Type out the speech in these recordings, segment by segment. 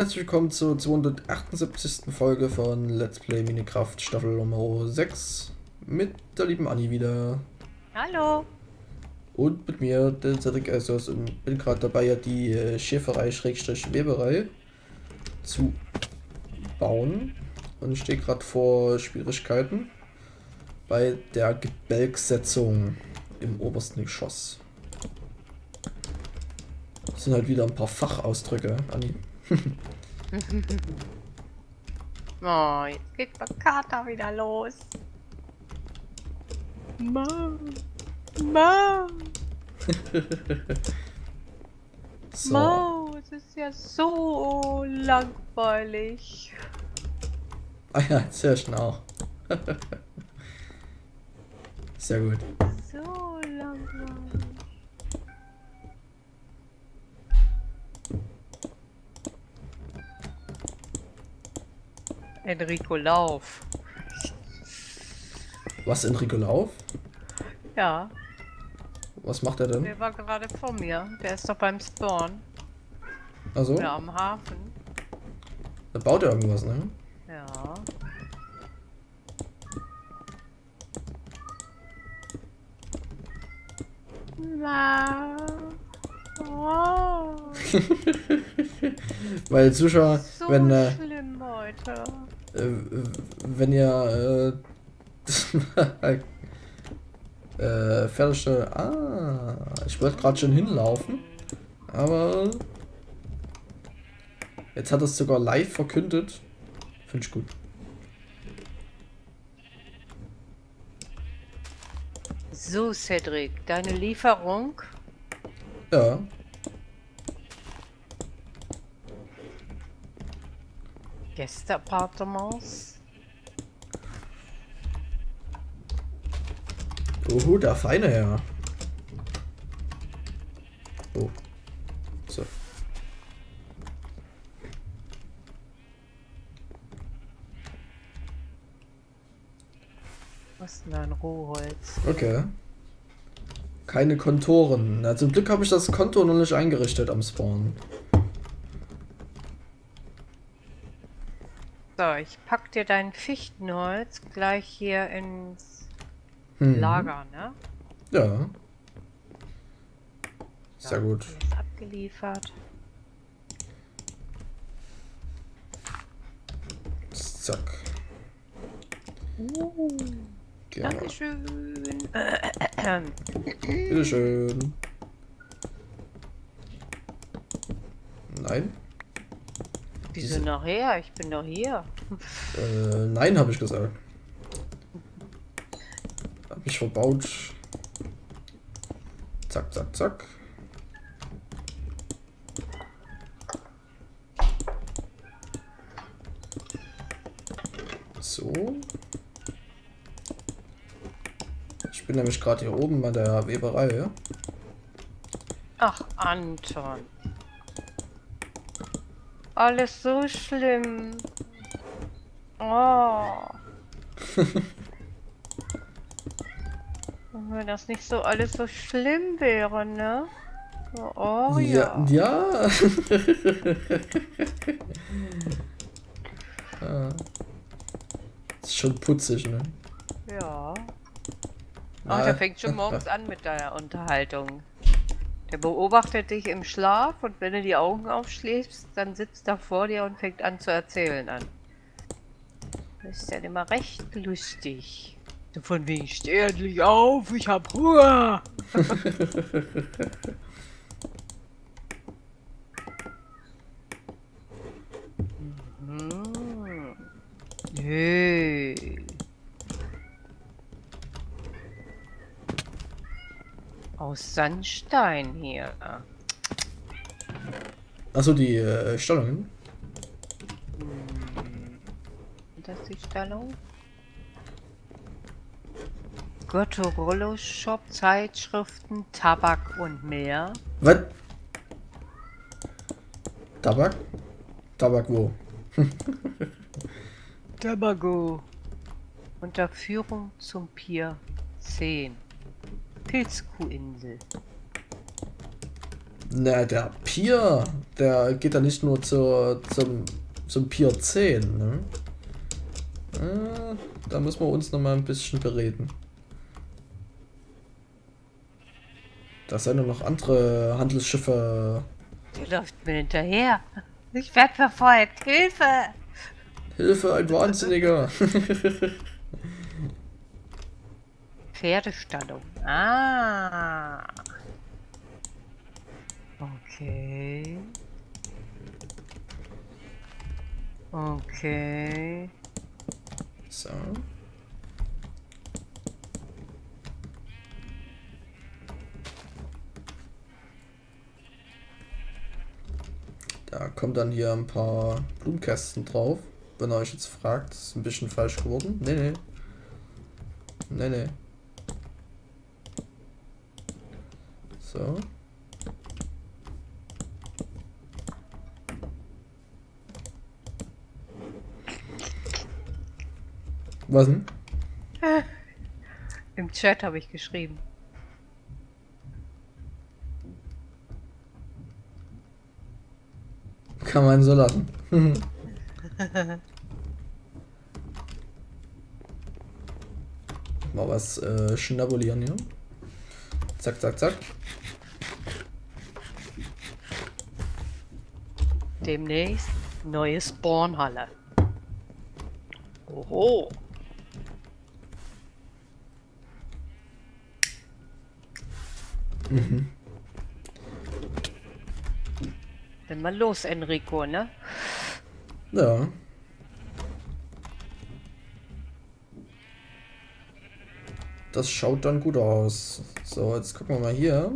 herzlich willkommen zur 278. Folge von Let's Play Minecraft Staffel Nummer 6 mit der lieben Anni wieder Hallo. und mit mir, der Cedric Essos und bin gerade dabei, ja die äh, Schäferei Schrägstrich Weberei zu bauen und stehe gerade vor Schwierigkeiten bei der Gebälksetzung im obersten Geschoss. Das sind halt wieder ein paar Fachausdrücke, Anni. Oh, jetzt geht Bakata wieder los. Ma. Ma. So. Ma. Es ist ja so langweilig. Ah ja, sehr schön auch. sehr gut. So langweilig. Enrico Lauf. Was, Enrico Lauf? Ja, Was macht er denn? der war gerade vor mir. Der ist doch beim Spawn. Also, Ja, am Hafen. da baut er irgendwas, ne? Ja. Na. Oh, Weil Zuschauer, so wenn, äh, schlimm heute. Äh, wenn ihr äh, äh, fertige. Ah, ich wollte gerade schon hinlaufen, aber jetzt hat er es sogar live verkündet. Finde ich gut. So, Cedric, deine Lieferung. Ja, Gästeappartements. Uhu, der feine Herr. Oh. So. Was ist denn da ein Rohholz? Okay. Keine Kontoren. Na, zum Glück habe ich das Konto noch nicht eingerichtet am Spawn. So, ich pack dir dein Fichtenholz gleich hier ins Hm. Lager, ne? Ja. Sehr Ja, gut. Ist abgeliefert. Zack. Uh, Gerne. Dankeschön. Bitteschön. Nein? Wieso Diese- nachher? Ich bin doch hier. Äh, nein, habe ich gesagt. Hab ich verbaut. Zack, zack, zack. So. Ich bin nämlich gerade hier oben bei der Weberei. Ja? Ach, Anton. Alles so schlimm. Oh. Wenn das nicht so alles so schlimm wäre, ne? Oh ja. Ja. ja. Ist schon putzig, ne? Ja. Na, Ach, der fängt schon morgens an mit deiner Unterhaltung. Der beobachtet dich im Schlaf und wenn du die Augen aufschläfst, dann sitzt er vor dir und fängt an zu erzählen an. Das ist ja immer recht lustig. Von wegen, steh endlich auf, ich hab Hunger. Mhm. Hey. Aus Sandstein hier. Achso, die äh, Stellungen. Ist das die Stellung? Gottorollo Shop, Zeitschriften, Tabak und mehr. Was? Tabak? Tabak wo? Tabago. Unterführung zum Pier 10. Pilzkuhinsel. Na, der Pier, der geht ja nicht nur zur, zum, zum Pier 10, ne? Äh, da müssen wir uns noch mal ein bisschen bereden. Da sind ja noch andere Handelsschiffe. Der läuft mir hinterher. Ich werde verfolgt. Hilfe! Hilfe, ein Wahnsinniger! Pferdestallung. Ah. Okay. Okay. so. Da kommt dann hier ein paar Blumenkästen drauf. Wenn ihr euch jetzt fragt, ist ein bisschen falsch geworden. Nee, nee. Nee, nee. So. Was denn? Im Chat habe ich geschrieben. Kann man so lassen. Mal was äh, schnabulieren hier. Zack, zack, zack. Demnächst neue Spawnhalle. Oho. Mhm. Dann mal los, Enrico, ne? Ja. Das schaut dann gut aus. So, jetzt gucken wir mal hier.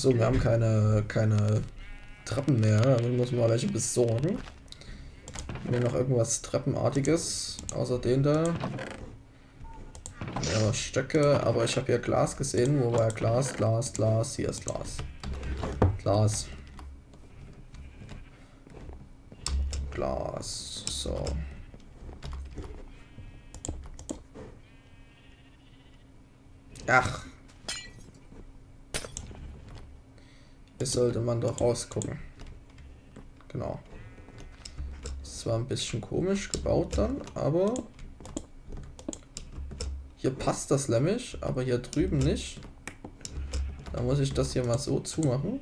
So, wir haben keine, keine Treppen mehr. Dann muss man welche besorgen. Haben wir noch irgendwas Treppenartiges außer den da? Ja, Stöcke, aber ich habe hier Glas gesehen. Wo war Glas? Glas, Glas, hier ist Glas. Glas. Glas. So. Ach. Hier sollte man doch rausgucken. Genau. Ist zwar ein bisschen komisch gebaut dann, aber hier passt das nämlich, aber hier drüben nicht. Da muss ich das hier mal so zumachen.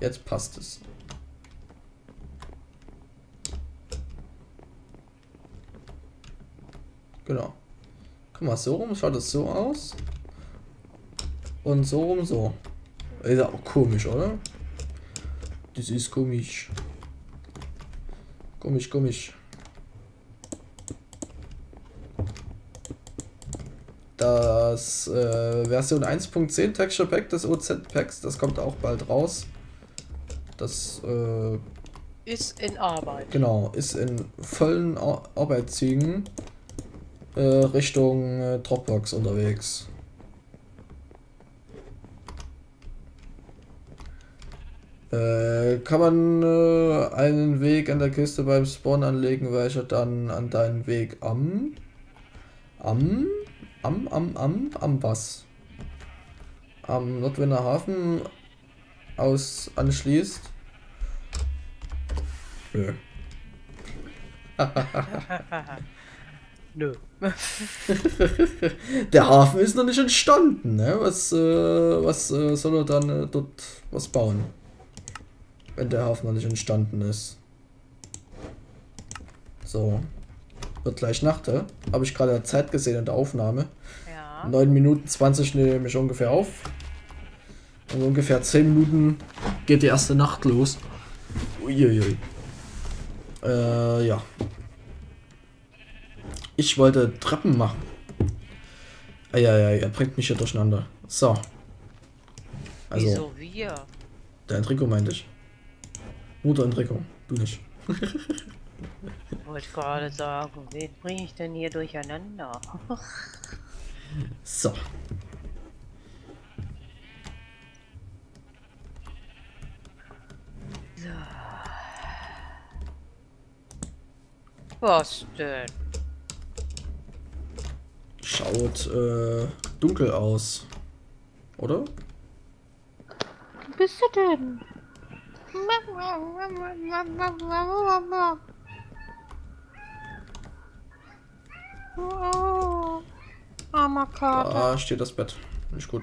Jetzt passt es. Genau. Guck mal, so rum schaut es so aus. Und so rum so. Ist auch komisch, oder? Das ist komisch. Komisch, komisch. Das äh, Version 1.10 Texture Pack des OZ Packs, das kommt auch bald raus. Das äh, Ist in Arbeit. genau ist in vollen Ar Arbeitszügen äh, Richtung äh, Dropbox unterwegs. Äh, kann man äh, einen Weg an der Kiste beim Spawn anlegen, welcher dann an deinen Weg am am am am am am was am Nordwender Hafen aus anschließt? Nö. Nö. Der Hafen ist noch nicht entstanden, ne? Was, äh, was äh, soll er dann äh, dort was bauen? Wenn der Hafen noch nicht entstanden ist. So. Wird gleich Nacht, hä? Habe ich gerade Zeit gesehen in der Aufnahme. Ja. 9 Minuten 20 nehme ich ungefähr auf. Und ungefähr 10 Minuten geht die erste Nacht los. Uiuiui. Äh, ja. Ich wollte Treppen machen. Eieiei, er bringt mich hier durcheinander. So. Also, Wieso wir? der Enrico meinte ich. Mutter Enrico, du nicht. Wollte gerade sagen, wen bringe ich denn hier durcheinander? So. Was denn? Schaut äh, dunkel aus. Oder? Wo bist du denn? Oh, armer Kater. Da steht das Bett. Nicht gut.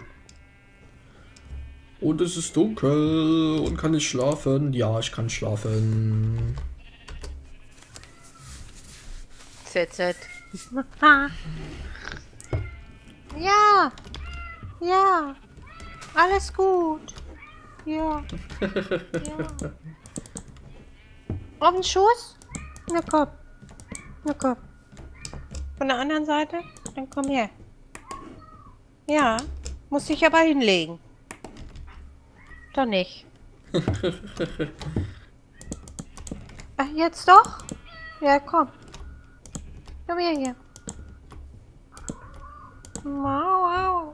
Und es ist dunkel und kann ich schlafen? Ja, ich kann schlafen. ZZ. ja. Ja. Alles gut. Ja. ja. Auf den Schoß? Na komm. Na komm. Von der anderen Seite? Dann komm her. Ja. Muss ich aber hinlegen. Doch nicht. Ach, jetzt doch? Ja, komm. Komm her hier. Wow, wow.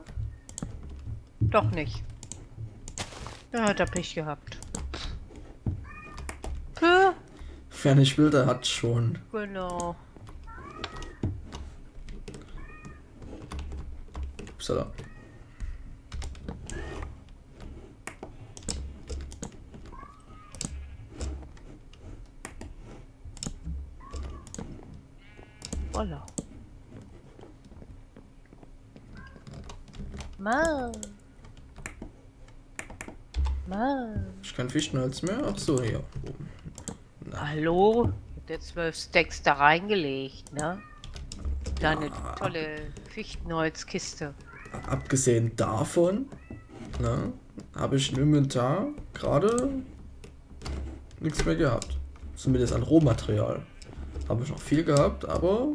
Doch nicht. Da hat er Pech gehabt. Puh. Wer nicht will, der hat schon. Genau. Upsala. Holla. Mann. Mann. Ich kann Fichtenholz mehr. Ach so, hier oben. Hallo? Hat der zwölf Stacks da reingelegt, ne? Deine Ja. tolle Fichtenholzkiste. Abgesehen davon, ne, habe ich im Inventar gerade nichts mehr gehabt. Zumindest an Rohmaterial. Habe ich noch viel gehabt, aber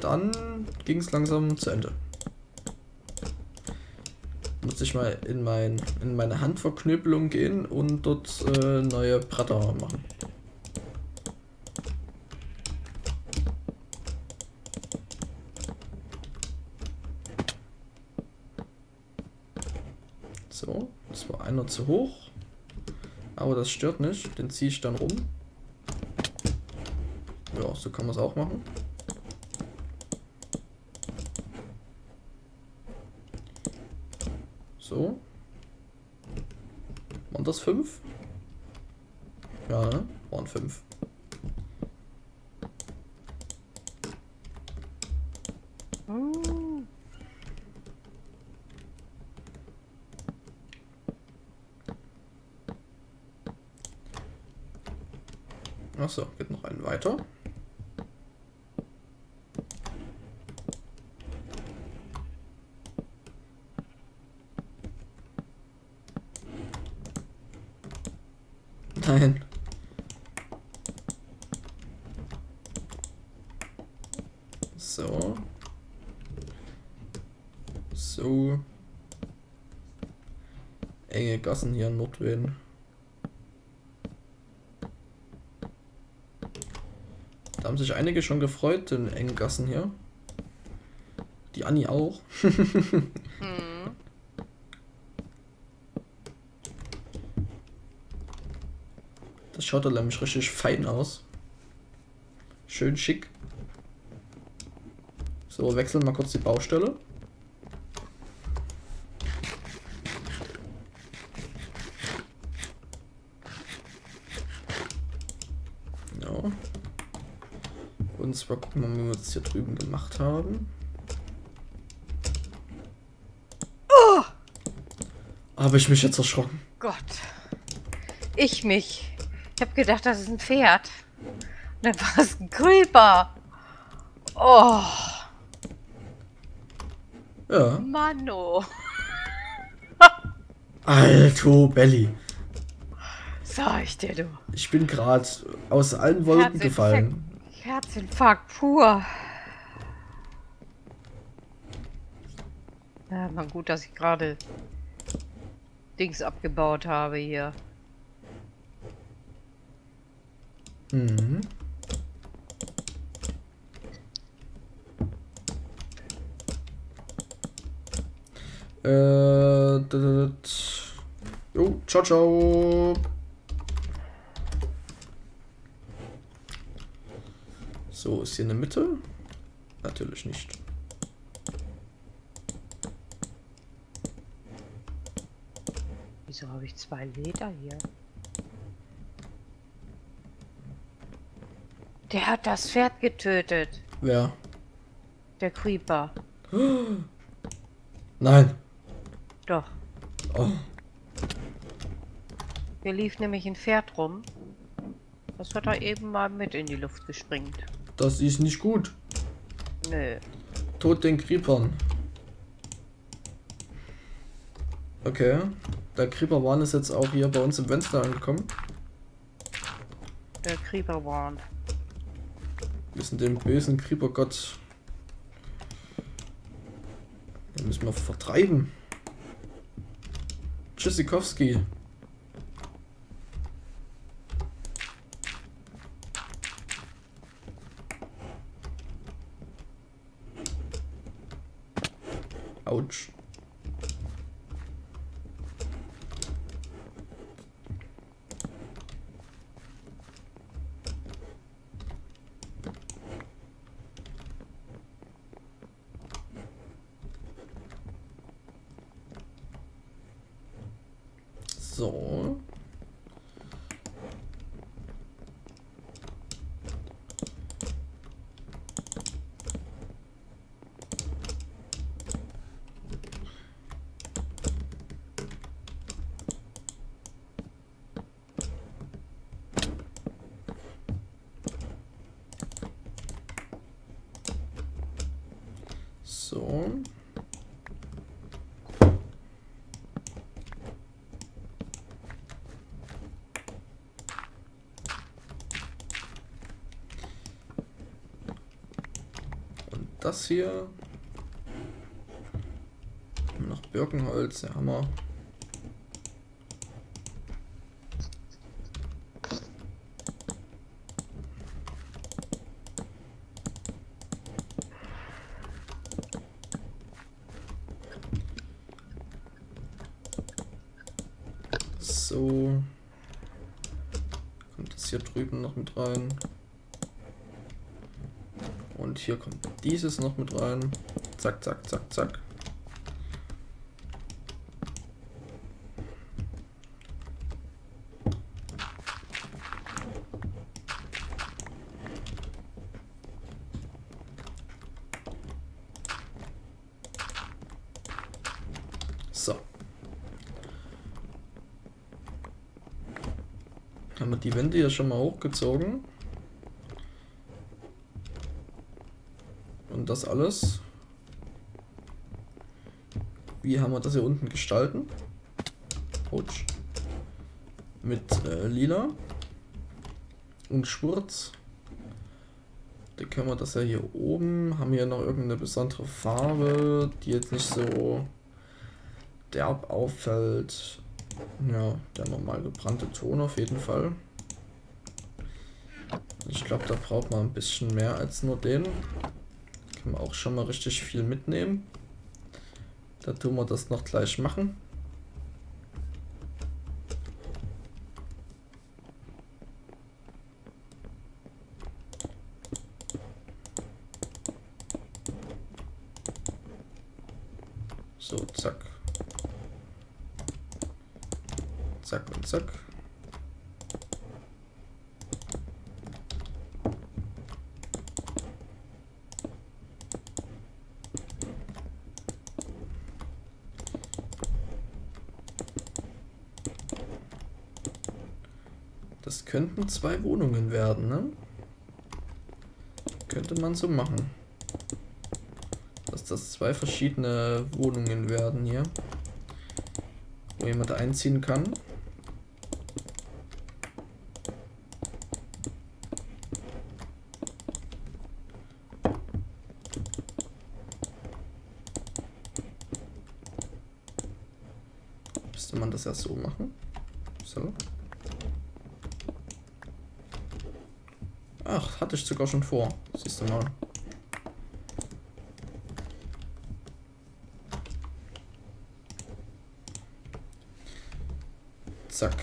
dann ging es langsam zu Ende. Muss ich mal in, mein, in meine Handverknüppelung gehen und dort äh, neue Bretter machen. So, das war einer zu hoch. Aber das stört nicht, den ziehe ich dann rum. Ja, so kann man es auch machen. So. Waren das fünf? Ja, ne? Waren fünf. Achso, geht noch einen weiter. Nein. So. So. Gassen hier in Nordweden. Da haben sich einige schon gefreut, den engen Gassen hier. Die Anni auch. Hm. Das schaut da nämlich richtig fein aus. Schön schick. So, wechseln mal kurz die Baustelle. Ja. Zwar gucken mal, wie wir das hier drüben gemacht haben. Habe ich mich jetzt erschrocken. Gott. Ich mich. Ich habe gedacht, das ist ein Pferd. Und dann war es ein Creeper. Oh, Ja. Mano. Alto Belly. Sag ich dir, du. Ich bin gerade aus allen Wolken Herzinfarkt. gefallen. Herzinfarkt pur. Ja, mal gut, dass ich gerade Dings abgebaut habe hier. Mhm. Äh, jo, ciao, ciao. So, ist hier eine Mitte? Natürlich nicht. Wieso habe ich zwei Leder hier? Der hat das Pferd getötet. Wer? Der Creeper. Nein. Doch. Oh. Hier lief nämlich ein Pferd rum. Das hat er eben mal mit in die Luft gesprengt. Das ist nicht gut. Nö. Tod den Creepern. Okay. Der Creeper-Warn ist jetzt auch hier bei uns im Fenster angekommen. Der Creeper warnt. Wir sind den bösen Creeper-Gott. Den müssen wir vertreiben. Tschüssikowski. So. So. Und das hier. Noch Birkenholz, der Hammer. So. Kommt das hier drüben noch mit rein. Und hier kommt dieses noch mit rein. Zack, zack, zack, zack. So. Haben wir die Wände hier schon mal hochgezogen. Das alles. Wie haben wir das hier unten gestalten? Autsch. Mit äh, lila und schwarz. Da können wir das ja hier oben. Haben wir noch irgendeine besondere Farbe, die jetzt nicht so derb auffällt. Ja, der normal gebrannte Ton auf jeden Fall. Ich glaube, da braucht man ein bisschen mehr als nur den. Wir auch schon mal richtig viel mitnehmen. Da tun wir das noch gleich machen. So, zack. Zack und zack. Das könnten zwei Wohnungen werden, ne? Könnte man so machen. Dass das zwei verschiedene Wohnungen werden hier. Wo jemand einziehen kann. Müsste man das ja so machen. So. Ach, hatte ich sogar schon vor. Siehst du mal. Zack.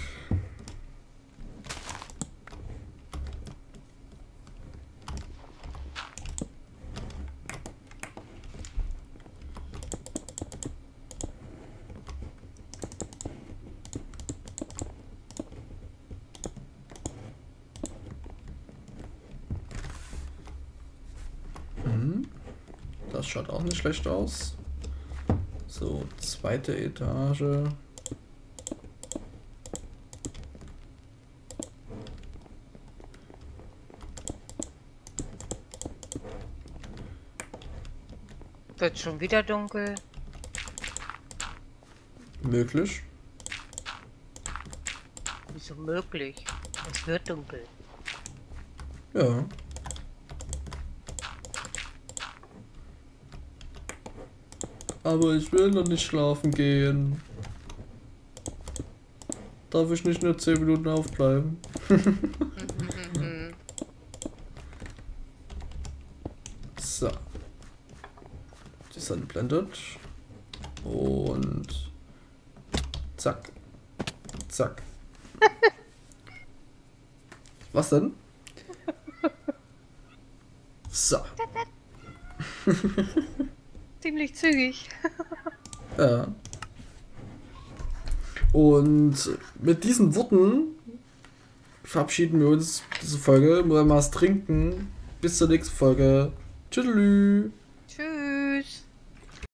Das schaut auch nicht schlecht aus. So, zweite Etage. Wird schon wieder dunkel. Möglich. Wieso möglich? Es wird dunkel. Ja. Aber ich will noch nicht schlafen gehen. Darf ich nicht nur 10 Minuten aufbleiben? so. Die Sonne blendet. Und zack. Zack. Was denn? So. Ziemlich zügig. Ja. Und mit diesen Worten verabschieden wir uns diese Folge. Mal was trinken. Bis zur nächsten Folge. Tschüss.